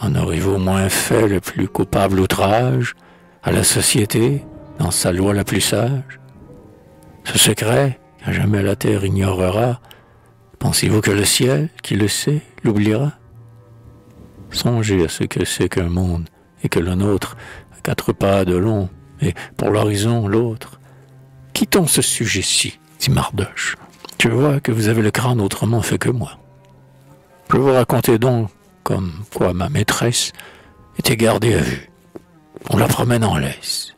en aurez-vous moins fait le plus coupable outrage à la société dans sa loi la plus sage? Ce secret, que jamais la terre ignorera, pensez-vous que le ciel, qui le sait, l'oubliera? Songez à ce que c'est qu'un monde et que le nôtre, à quatre pas de long, et pour l'horizon l'autre. Quittons ce sujet-ci, dit Mardoche. Je vois que vous avez le crâne autrement fait que moi. Je vous raconter donc comme quoi ma maîtresse était gardée à vue. On la promène en laisse.